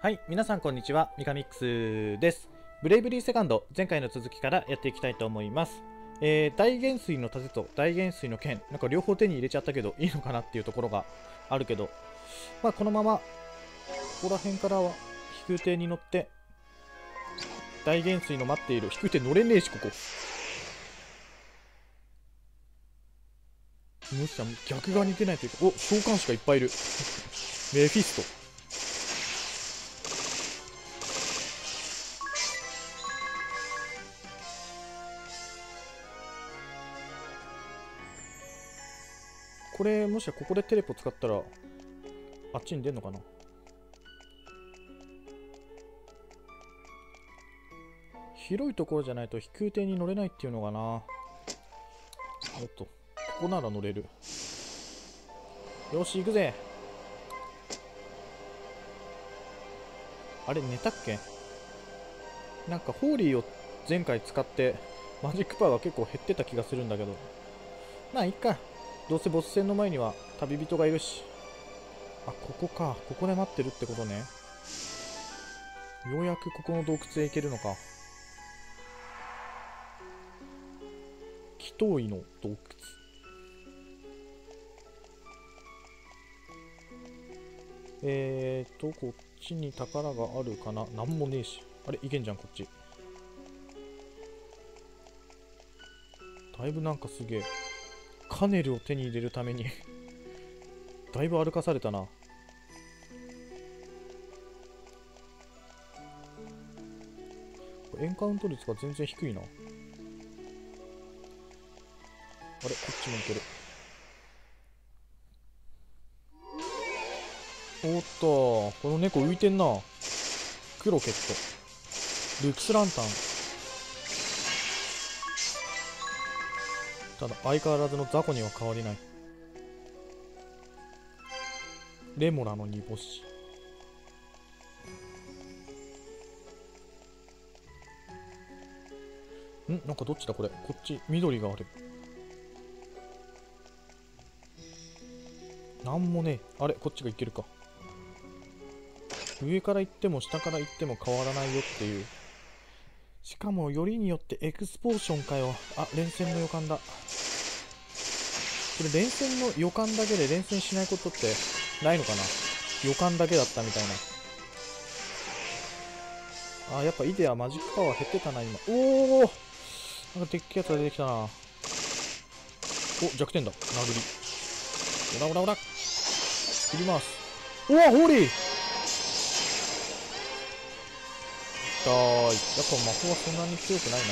はい、皆さんこんにちは、ミカミックスです。ブレイブリーセカンド、前回の続きからやっていきたいと思います。えー、大元帥の盾と大元帥の剣、なんか両方手に入れちゃったけど、いいのかなっていうところがあるけど、まあこのまま、ここら辺からは飛空艇に乗って、大元帥の待っている、飛空艇乗れねえし、ここ。むしろ逆側に出ないというか、お召喚士がいっぱいいる。メフィスト。これもしここでテレポ使ったらあっちに出んのかな？広いところじゃないと飛空艇に乗れないっていうのかな？おっとここなら乗れる。よし行くぜ。あれ寝たっけ？なんかホーリーを前回使ってマジックパワーが結構減ってた気がするんだけど。まあいっか。どうせボス戦の前には旅人がいるし。あここか。ここで待ってるってことね。ようやくここの洞窟へ行けるのか。祈祷医の洞窟。えーとこっちに宝があるかな。なんもねえし。あれいけんじゃんこっち。だいぶなんかすげえ。カネルを手に入れるために。だいぶ歩かされたな。エンカウント率が全然低いな。あれこっちもいける。おっとこの猫浮いてんな。クロケット。ルクスランタン。ただ相変わらずの雑魚には変わりない。レモラの煮干し。ん？なんかどっちだこれ？こっち。緑がある。なんもね。あれ？こっちがいけるか。上から行っても下から行っても変わらないよっていう。しかもよりによってエクスポーションかよ。あ連戦の予感だ。これ連戦の予感だけで連戦しないことってないのかな？予感だけだったみたいな。あやっぱイデアマジックパワー減ってたな今。おおなんかでっけえやつが出てきたな。お弱点だ。殴り。オラオラオラ。切ります。おおホーリー！痛いやっぱ魔法はそんなに強くないな。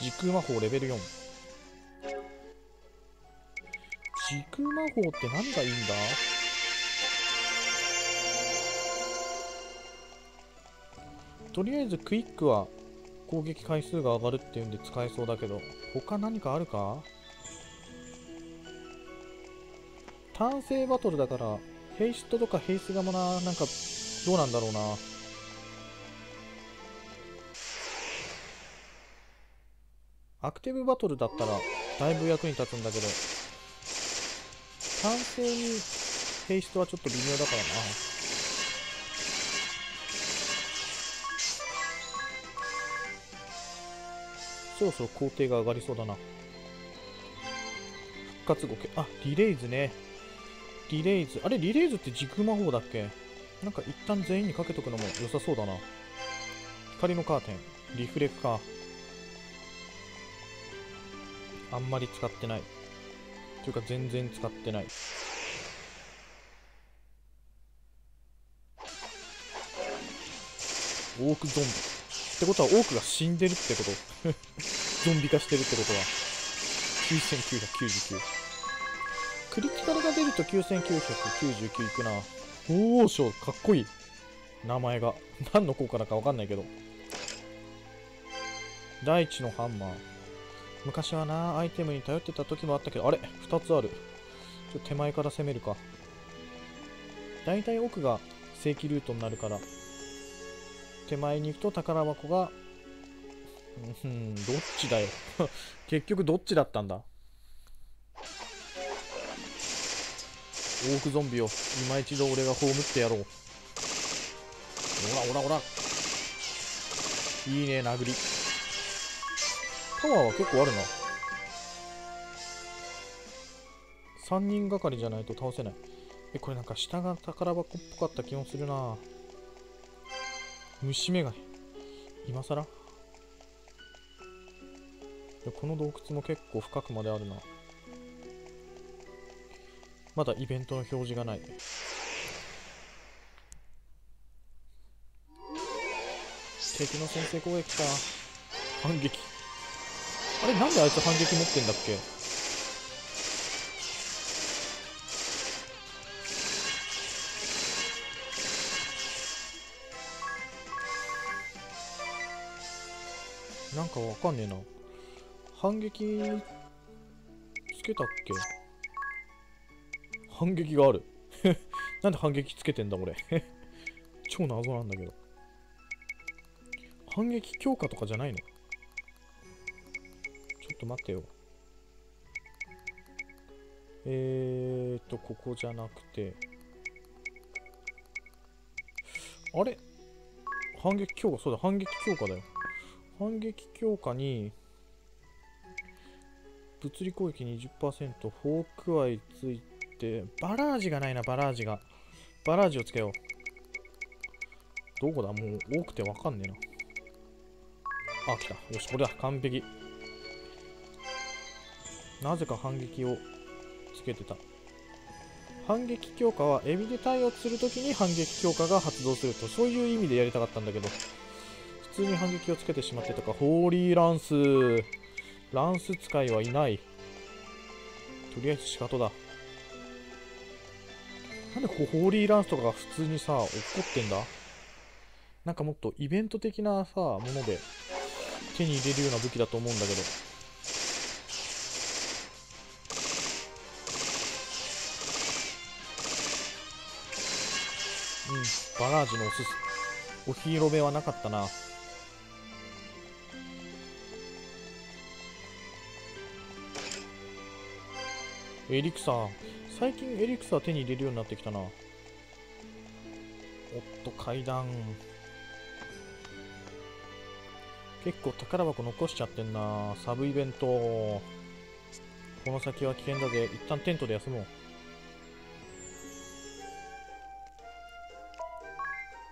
時空魔法レベル4時空魔法って何がいいんだ？とりあえずクイックは攻撃回数が上がるっていうんで使えそうだけど他何かあるか？単性バトルだからヘイストとかヘイスガもななんかどうなんだろうな。アクティブバトルだったらだいぶ役に立つんだけど単性にヘイストはちょっと微妙だからな。そろそろ工程が上がりそうだな。復活後あリレイズね。リレイズ。あれリレイズって時空魔法だっけ？なんか一旦全員にかけとくのも良さそうだな。光のカーテン。リフレクか。あんまり使ってない。というか全然使ってない。オークゾンビ。ってことは多くが死んでるってこと？ゾンビ化してるってことは。9999クリティカルが出ると9999いくな。おおしょかっこいい。名前が。何の効果だかわかんないけど。大地のハンマー。昔はなアイテムに頼ってた時もあったけど。あれ2つある。ちょっと手前から攻めるか。だいたい奥が正規ルートになるから。手前に行くと宝箱がうんどっちだよ。結局どっちだったんだ？オークゾンビを今一度俺が葬ってやろう。おらおらおら。いいね殴り。パワーは結構あるな。3人がかりじゃないと倒せない。えこれなんか下が宝箱っぽかった気もするな。虫眼鏡。今更？この洞窟も結構深くまであるな。まだイベントの表示がない。敵の先制攻撃か。反撃。あれなんであいつ反撃持ってんだっけ？なんかわかんねえな。反撃つけたっけ？反撃がある。なんで反撃つけてんだ俺 超謎なんだけど。反撃強化とかじゃないの？ちょっと待ってよ。えーとここじゃなくて。あれ？反撃強化？そうだ反撃強化だよ。反撃強化に物理攻撃20%フォークアイついてバラージがないなバラージが。バラージをつけよう。どこだ？もう多くてわかんねえな。あ来た。よしこれだ。完璧。なぜか反撃をつけてた。反撃強化はエビで対応するときに反撃強化が発動すると。そういう意味でやりたかったんだけど。普通に反撃をつけてしまってとか。ホーリーランス。ランス使いはいない。とりあえず仕方だ。なんでここホーリーランスとかが普通にさ、落っこってんだ？なんかもっとイベント的なさ、もので手に入れるような武器だと思うんだけど。うん、バラージのおすす、お披露目はなかったな。エリクサー。最近エリクサー手に入れるようになってきたな。おっと、階段。結構宝箱残しちゃってんな。サブイベント。この先は危険だぜ。一旦テントで休もう。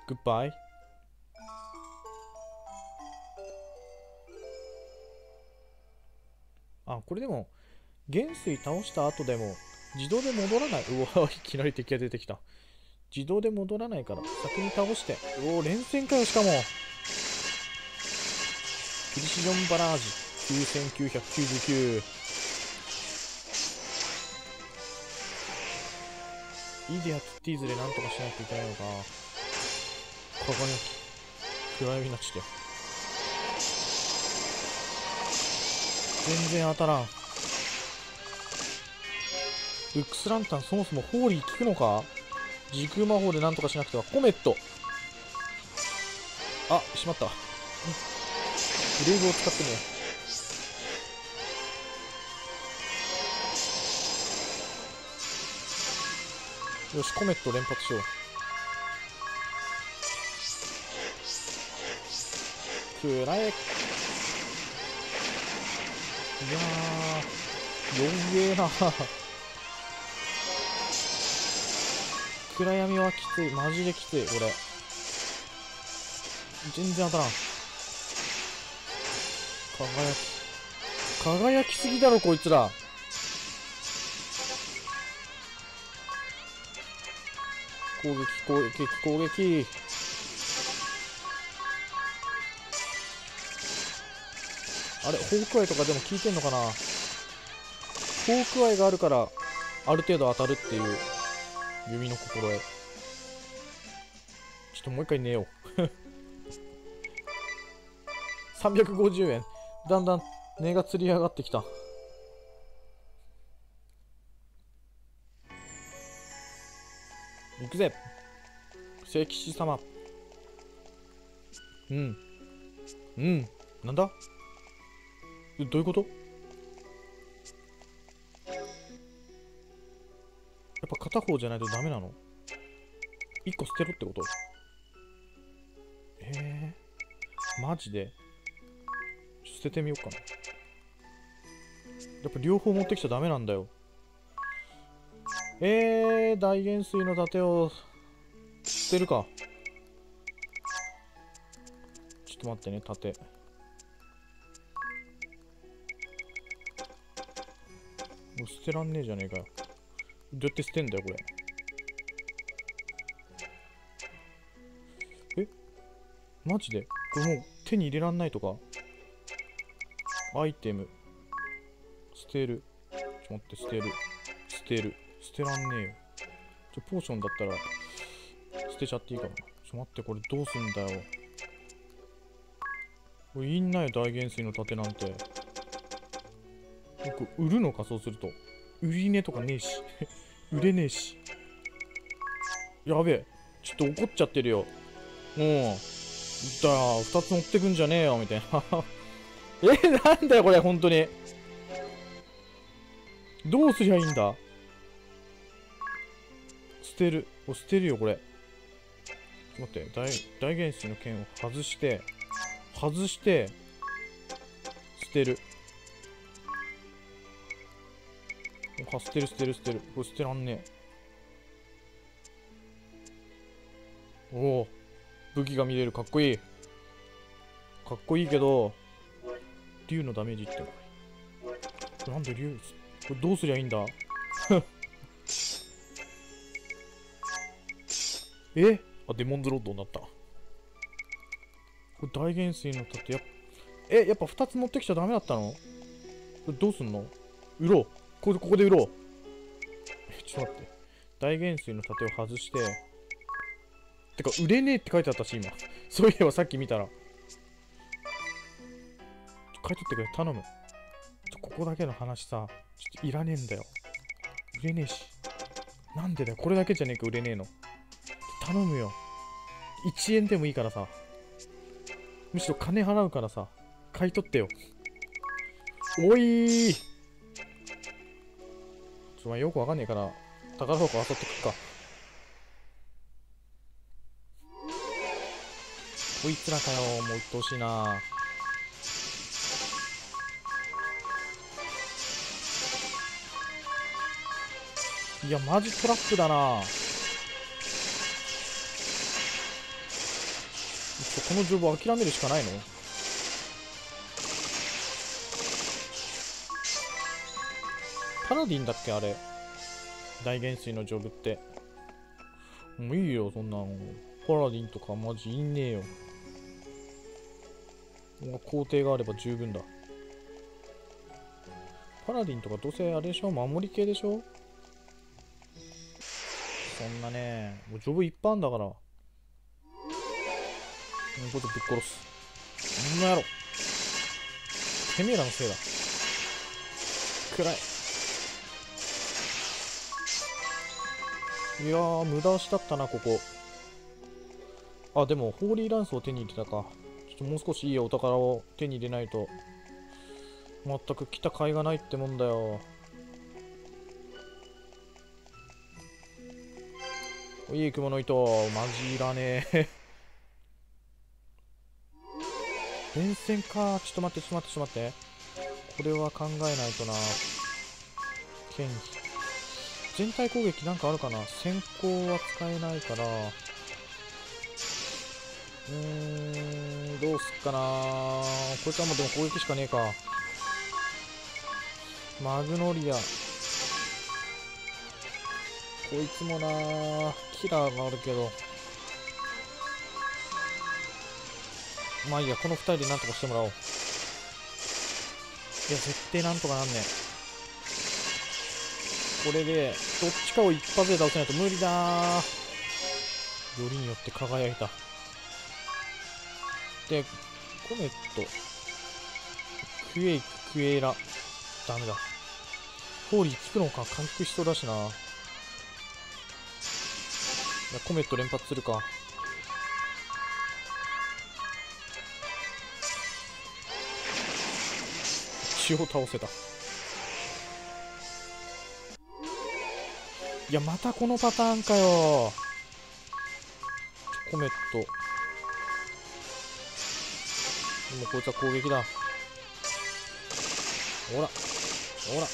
グッバイ。あ、これでも、元帥倒した後でも自動で戻らない。うわ、いきなり敵が出てきた。自動で戻らないから先に倒して。おお、連戦かよ、しかも。プリシジョンバラージ9999。イデア・キッティーズでなんとかしないといけないのか。輝き。暗闇になっちゃって。全然当たらん。ルックスランタンそもそもホーリー効くのか？時空魔法でなんとかしなくてはコメット。あしまった。ブレイブを使ってね。よしコメット連発しよう。くらえいやー4ゲーな。暗闇はきつい。マジできつい、俺。全然当たらん。輝き。輝きすぎだろ、こいつら。攻撃、攻撃、攻撃。あれ、ホークアイとかでも効いてんのかな？ホークアイがあるから、ある程度当たるっていう弓の心得ちょっともう一回寝よう。350円。だんだん値がつり上がってきた。行くぜ。聖騎士様。うん。うん。なんだ？どういうこと？ぱ片方じゃないとダメなの ?1 個捨てろってこと？えー、マジで？捨ててみようかな。やっぱ両方持ってきちゃダメなんだよ。えー、大元帥の盾を捨てるか。ちょっと待ってね、盾。もう捨てらんねえじゃねえかよ。どうやって捨てんだよ、これ。え？マジで？これもう手に入れらんないとか？アイテム。捨てる。ちょっと待って、捨てる。捨てる。捨てらんねえよ。ちょ、ポーションだったら、捨てちゃっていいかもな。ちょっと待って、これどうすんだよ。これいんなよ、大元帥の盾なんて。僕、売るのか、そうすると。売り値とかねえし。売れねえし。やべえ。ちょっと怒っちゃってるよ。うん。だよ、二つ持ってくんじゃねえよ、みたいな。え、なんだよ、これ、本当に。どうすりゃいいんだ？捨てる。お捨てるよ、これ。待って、大、大元帥の剣を外して、外して、捨てる。あ、捨てる捨てる捨てる。これ捨てらんねえ。おお。武器が見れる。かっこいい。かっこいいけど、竜のダメージってこれなんで竜これどうすりゃいいんだ？え？あ、デモンズロッドになった。これ大元帥の盾やえ、やっぱ2つ持ってきちゃダメだったの？これどうすんの？売ろう。こここで売ろう。え、ちょっと待って。大元帥の盾を外して。てか、売れねえって書いてあったし、今。そういえばさっき見たら。買い取ってくれ、頼む。ここだけの話さ、ちょっといらねえんだよ。売れねえし。なんでだよ、これだけじゃねえか、売れねえの。頼むよ。1円でもいいからさ。むしろ金払うからさ、買い取ってよ。おいーまあ、よくわかんねえから、宝箱漁ってくっか。こいつらかよ、もう鬱陶しいな。いや、マジトラップだな。この丈夫諦めるしかないの？パラディンだっけあれ？大元帥の丈夫って。もういいよ、そんなの。パラディンとかマジいんねえよ。工程があれば十分だ。パラディンとかどうせあれでしょ？守り系でしょ？そんなね、もうジョブいっぱいあんだから。うん、ことぶっ殺す。んなやろ。てめえらのせいだ。暗い。いやー、無駄足だったな、ここ。あ、でも、ホーリーランスを手に入れたか。ちょっともう少しいいお宝を手に入れないと、全く来た甲斐がないってもんだよ。いい雲の糸、マジいらねえ 連戦か。ちょっと待って、ちょっと待って、ちょっと待って。これは考えないとな。剣全体攻撃なんかあるかな？先行は使えないから。うーん、どうすっかな？こいつはもうでも攻撃しかねえか。マグノリア。こいつもなキラーがあるけど。まあいいや、この二人でなんとかしてもらおう。いや、絶対なんとかなんねこれで、どっちかを一発で倒せないと無理だよりによって輝いた。で、コメット、クエイク、クエイラ、ダメだ。ホーリー効くのか回復しそうだしな。コメット連発するか。血を倒せた。いやまたこのパターンかよ。コメット。もうこいつは攻撃だ。ほら。ほら。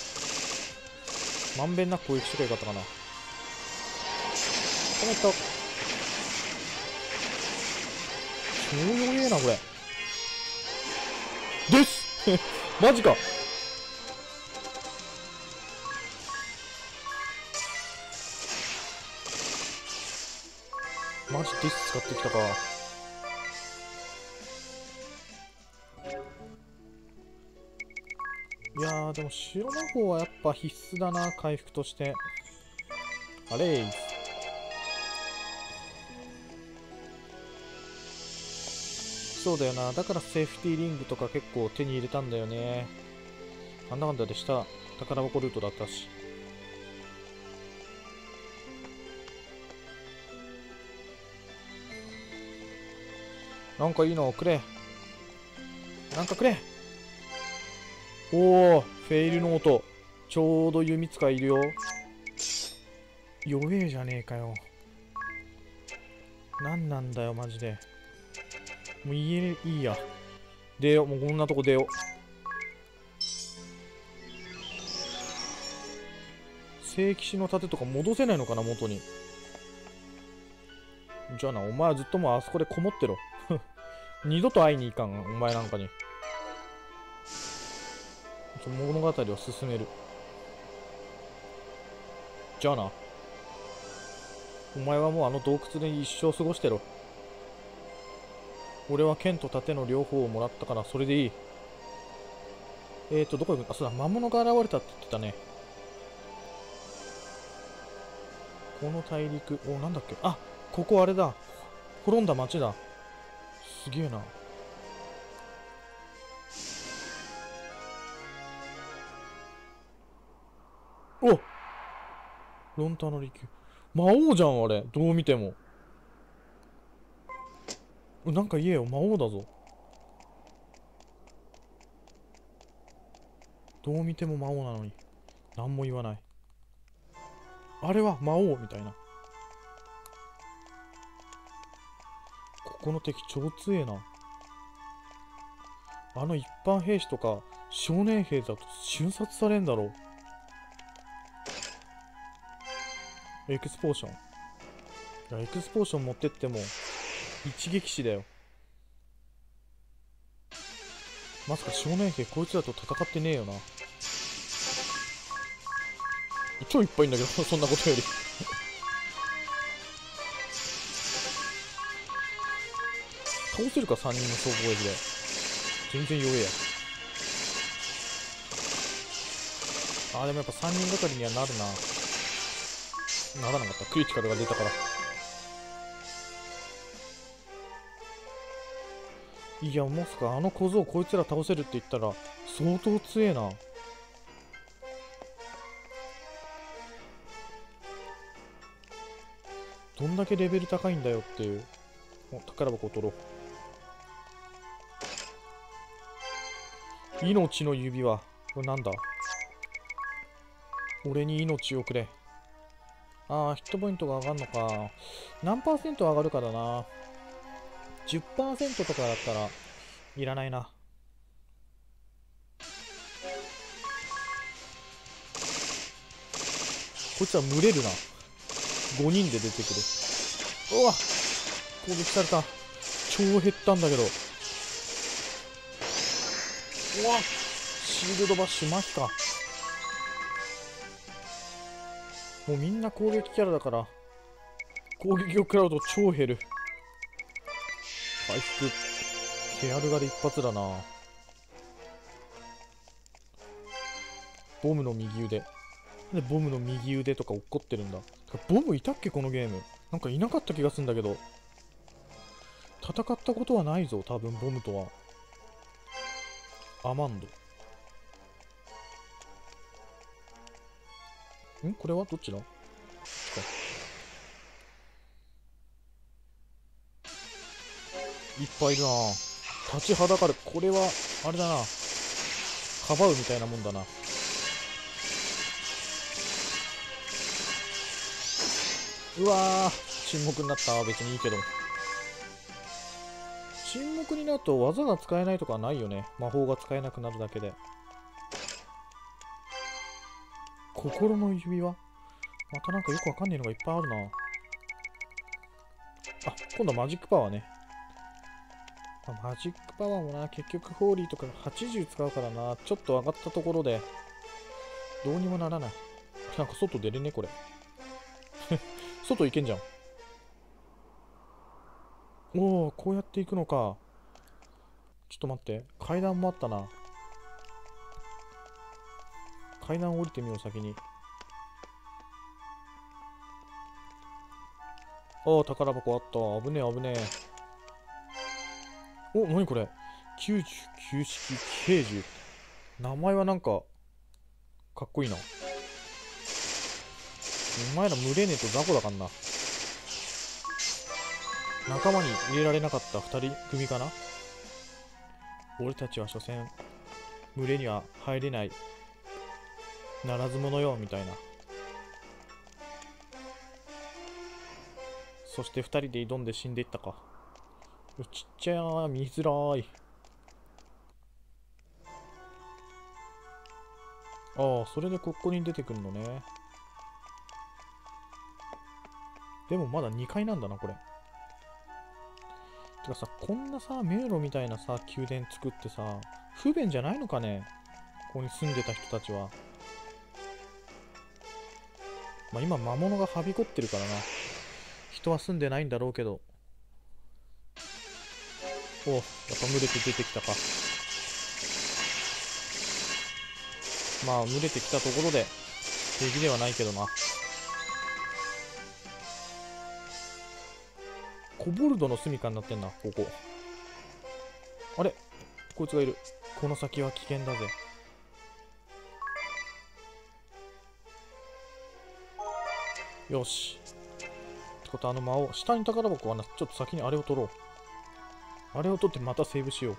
まんべんなく攻撃してくれよかったかな。コメット。超弱えなこれ。です。マジか。ジディス使ってきたか。いやでも白魔法はやっぱ必須だな回復として。あれそうだよな。だからセーフティーリングとか結構手に入れたんだよね。なんだかんだでした宝箱ルートだったし。なんかいいのくれ。なんかくれ。おおフェイルの音ちょうど弓使いいるよ。弱えじゃねえかよ。何なんだよマジで。もういいいいや。出よう。もうこんなとこ出よう。聖騎士の盾とか戻せないのかな元に。じゃあなお前はずっともうあそこでこもってろ。二度と会いに行かんお前なんかに。物語を進める。じゃあな。お前はもうあの洞窟で一生過ごしてろ。俺は剣と盾の両方をもらったからそれでいい。えーとどこ行く？あそうだ魔物が現れたって言ってたね。この大陸おなんだっけ？あここあれだ。滅んだ町だ。すげえな。おロンターの利休。魔王じゃんあれ。どう見ても。なんか言えよ。魔王だぞ。どう見ても魔王なのに。何も言わない。あれは魔王みたいな。この敵超強えな。あの一般兵士とか少年兵だと瞬殺されんだろう。エクスポーション。いやエクスポーション持ってっても一撃死だよ。まさか少年兵こいつらと戦ってねえよな。超いっぱいいんだけどそんなことより。倒せるか3人の総合撃で。全然弱えや。あーでもやっぱ3人がかりにはなるな。ならなかった。クリティカルが出たから。いやまさか。あの小僧こいつら倒せるって言ったら相当強えな。どんだけレベル高いんだよっていう。お宝箱を取ろう。命の指輪。これなんだ？俺に命をくれ。ああヒットポイントが上がるのか。何パーセント上がるかだな。10%とかだったらいらないな。こいつは群れるな。5人で出てくる。うわ攻撃された。超減ったんだけど。うわシールドバッシュ麻痺か。もうみんな攻撃キャラだから攻撃を食らうと超減る。回復。ケアルガで一発だな。ボムの右腕。なんでボムの右腕とか落っこってるんだ。ボムいたっけこのゲーム。なんかいなかった気がするんだけど。戦ったことはないぞ多分ボムとは。アマンド。ん？これはどっちだいっぱいいるな。立ちはだかる。これはあれだな。かばうみたいなもんだな。うわ沈黙になった。別にいいけど。沈黙になると技が使えないとかないよね。魔法が使えなくなるだけで。心の指輪？またなんかよくわかんねえのがいっぱいあるな。あ今度はマジックパワーね。マジックパワーもな。結局ホーリーとか80使うからな。ちょっと上がったところで。どうにもならない。なんか外出れねこれ。外行けんじゃん。おおこうやって行くのか。ちょっと待って階段もあったな。階段降りてみよう先に。ああ宝箱あった危ねえ危ねえ。お何これ。99式刑事。名前はなんかかっこいいな。お前ら群れねえと雑魚だかんな。仲間に入れられなかった2人組かな？俺たちは所詮群れには入れない。ならず者よみたいな。そして2人で挑んで死んでいったか。ちっちゃい見づらい。ああそれでここに出てくるのね。でもまだ2階なんだなこれ。てかさこんなさ迷路みたいなさ宮殿作ってさ不便じゃないのかね？ここに住んでた人たちは。まあ今魔物がはびこってるからな。人は住んでないんだろうけど。おやっぱ群れて出てきたか。まあ群れてきたところで敵ではないけどな。コボルドの住処になってんな。ここ。あれ？こいつがいる。この先は危険だぜ。よし。ってことあの魔王下に宝箱はなちょっと先にあれを取ろう。あれを取ってまたセーブしよう。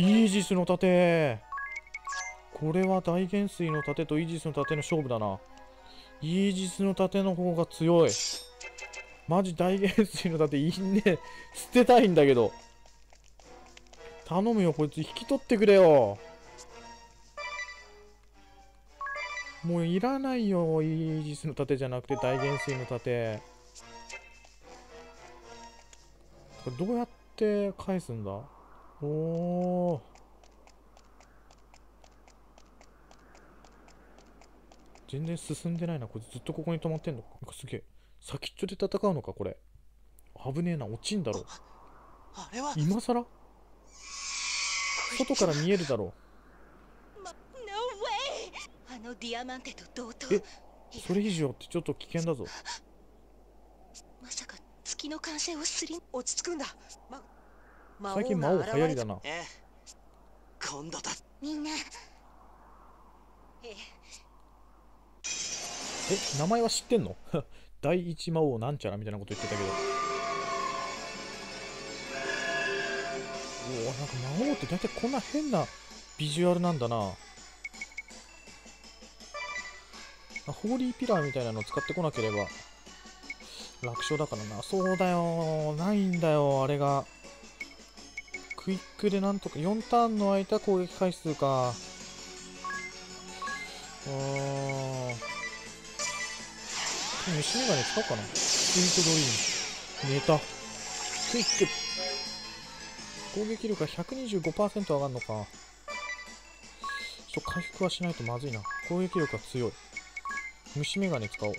イージスの盾。これは大元帥の盾とイージスの盾の勝負だな。イージスの盾の方が強いマジ大元帥の盾いいね。捨てたいんだけど。頼むよこいつ引き取ってくれよ。もういらないよイージスの盾じゃなくて大元帥の盾。これどうやって返すんだ？おお全然進んでないなこれずっとここに止まってんのなんかすげえ。先っちょで戦うのかこれ。危ねえな落ちんだろ。あれは。今さら外から見えるだろ No way! あのディアマンテと同等。え？それ以上ってちょっと危険だぞ。まさか月の完成をすり落ち着くんだ、ま、最近魔王流行りだな。ええ今度だ。みんな。え。え？名前は知ってんの？第一魔王なんちゃらみたいなこと言ってたけど。おおなんか魔王って大体こんな変なビジュアルなんだな。ホーリーピラーみたいなの使ってこなければ楽勝だからな。そうだよないんだよあれが。クイックでなんとか4ターンの間攻撃回数か。あー虫眼鏡使おうかな？スイートドリーム。寝たクイック攻撃力が125%上がるのか。ちょっと回復はしないとまずいな。攻撃力が強い。虫眼鏡使おう。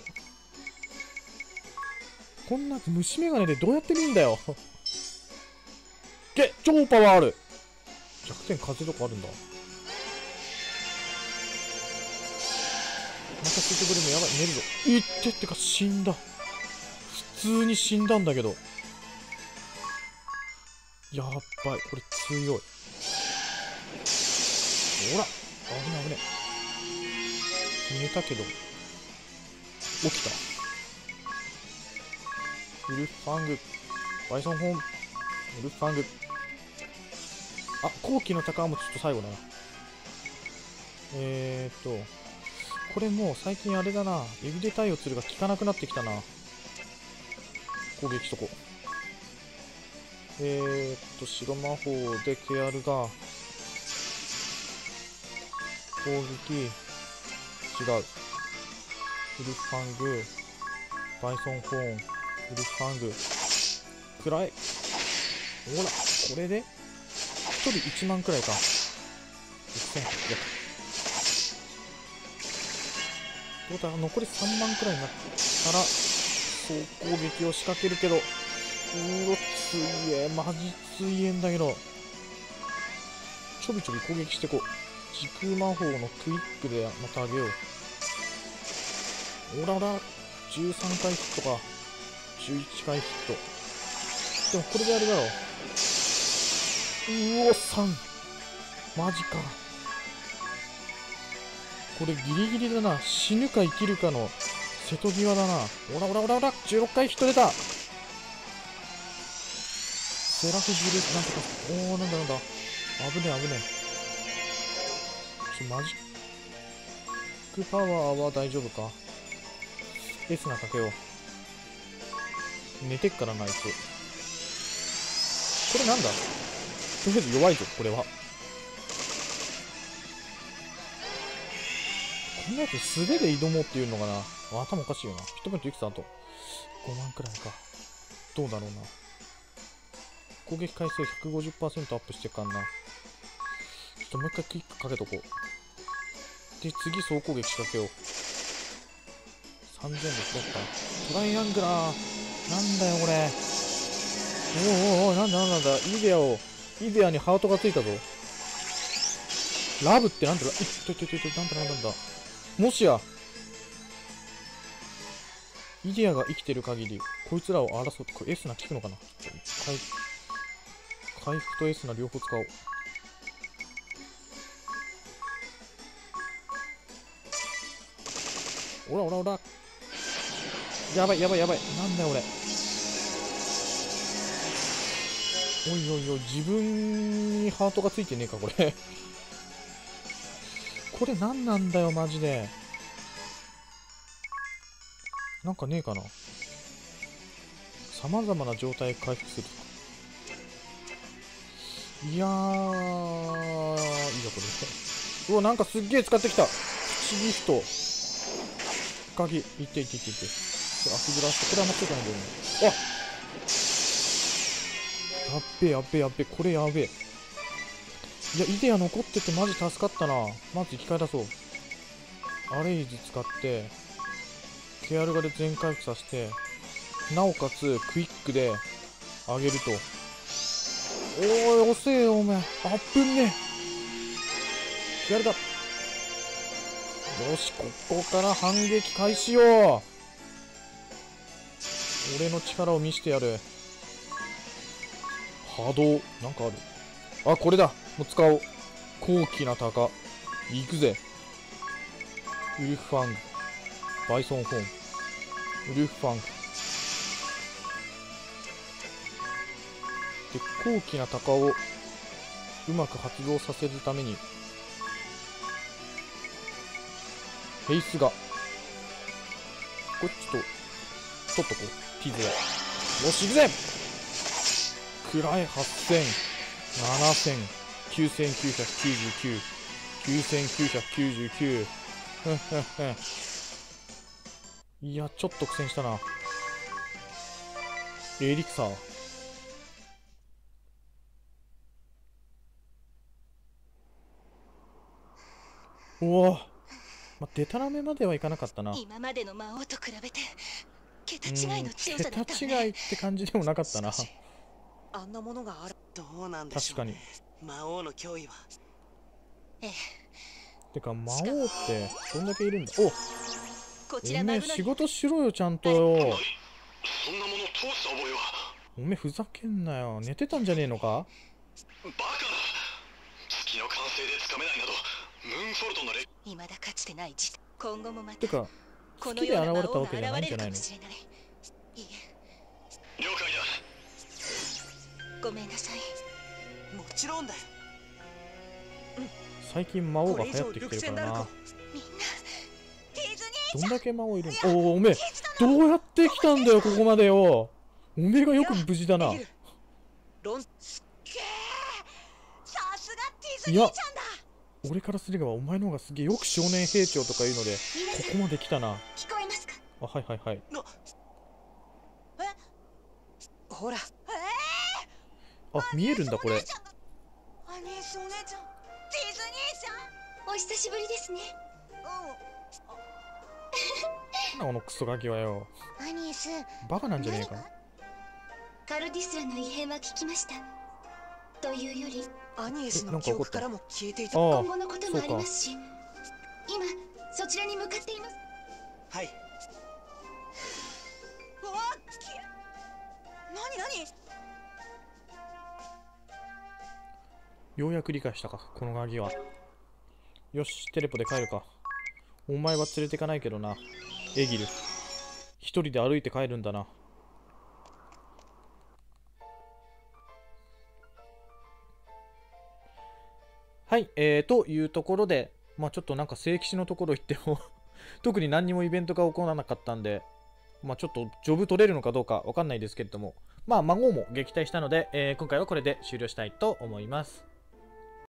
こんな虫眼鏡でどうやって見るんだよ。げ超パワーある。弱点風とかあるんだ？またスイートドリームやばい。寝るぞ。いってってか死んだ。普通に死んだんだけど。やっばいこれ強い。ほら危ない危ない。寝たけど起きた。ウルファング。バイソンホーンウルファング。あ後期の高もちょっと最後だな。えーっと。これもう最近あれだな。指で対応するが効かなくなってきたな。攻撃しとこう。えー、っと白魔法でケアルが。攻撃。違う。ウルフファング。バイソンホーン。ウルフファング。くらいほらこれで。1人1万くらいか。どうだ残り3万くらいになったら総攻撃を仕掛けるけどうおついえマジついえんだけどちょびちょび攻撃してこう。時空魔法のクイックでまたあげよう。おらら13回ヒットか。11回ヒット。でもこれであれだろう。うお3マジか。これギリギリだな。死ぬか生きるかの瀬戸際だな。おらおらおらおら16回ヒット出た。セラフジルなんとかおおなんだなんだ。危ねえ危ねえ。ちょマジックパワーは大丈夫か？エスナかけよう。寝てっからなあいつ。これなんだ？とりあえず弱いぞこれは。こんなやつ素手で挑もうっていうのかな頭おかしいよな。ヒットポイントいくつあと。5万くらいか。どうだろうな。攻撃回数150%アップしてからな。ちょっともう一回キックかけとこう。で次総攻撃仕掛けよう。3600か。トライアングラー。なんだよこれ。おおおおなんだなんだなんだ。イデアをイデアにハートがついたぞ。ラブってなんだろいっといといといとなんだなんだなんだ。もしやイデアが生きてる限りこいつらを争ってこれエスナ効くのかな？回回復とエスナ両方使おう。おらおらおら。やばいやばいやばい。なんだよ俺。おいおいおい自分にハートがついてねえかこれ。これ何なんだよマジで。なんかねえかな。さまざまな状態回復するいやーいいよこれ。うわなんかすっげえ使ってきた。プチギフト鍵。いっていっていって。いってアクグラスこれは持っていなんだよね。あっ。やっべえやっべえやっべえ。これやべえ。いやイデア残っててマジ助かったな。まず生き返らそう。アレイジ使ってケアルガで全回復させてなおかつクイックで上げると。おい遅えよお前あっぶんね。ケアルガよしここから反撃開始よ。俺の力を見せてやる。波動。なんかある。あこれだ。もう使おう。高貴な鷹。行くぜ。ウルフファング。バイソンホーン。ウルフファング。で高貴な鷹をうまく発動させるためにフェイスが。これちょっと取っとこう。ティズヤよし行くぜ。暗い8000 7000 9999 9999ふんふんふんいやちょっと苦戦したな。エリクサーおおまあ、デタラメまではいかなかったな。今までの魔王と比べて桁違いの強さだったね。違いって感じでもなかったなあんなものがある。どうなんでしょう確かに。魔王の脅威は。ええ。てか魔王ってどんだけいるんだ？おこちおめえ仕事しろよちゃんと。よそんなもの通す覚えは。おめえふざけんなよ。寝てたんじゃねえのか？バカ。な月の完成でつかめないなど。ムーンフォルトの歴未だかつてない事態今後もまたてか好このきで現れたわけじゃないんじゃないの？ごめんなさい。もちろんだよ。最近魔王が流行ってきてるからな。どんだけ魔王いるの？おおおめえどうやって来たんだよ ここまでよ。おめえがよく無事だな。できる。ロンけー。さすがディズニーちゃんだ。俺からすればお前の方がすげえよく少年兵長とか言うのでここまで来たな。聞こえますか？あはいはいはい。ほらあ見えるんだこれ。アニエスお姉ちゃん。ディズニーちゃん。お久しぶりですねなん。このクソガキはよアニエスバカなん。じゃねえかカルディスラの異変は聞きましたというよりアニエスの記憶からも消えていた今後のこともありますし今そちらに向かっていますはいうわ何何ようやく理解したかこのガキは。よしテレポで帰るか。お前は連れてかないけどな。エギル。一人で歩いて帰るんだな。はい、えー、というところで、まあちょっとなんか聖騎士のところ行っても 特に何にもイベントが起こらなかったんで、まあちょっとジョブ取れるのかどうかわかんないですけれども、まあ孫も撃退したので、えー今回はこれで終了したいと思います。